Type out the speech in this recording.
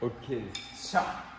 Okay. Shot.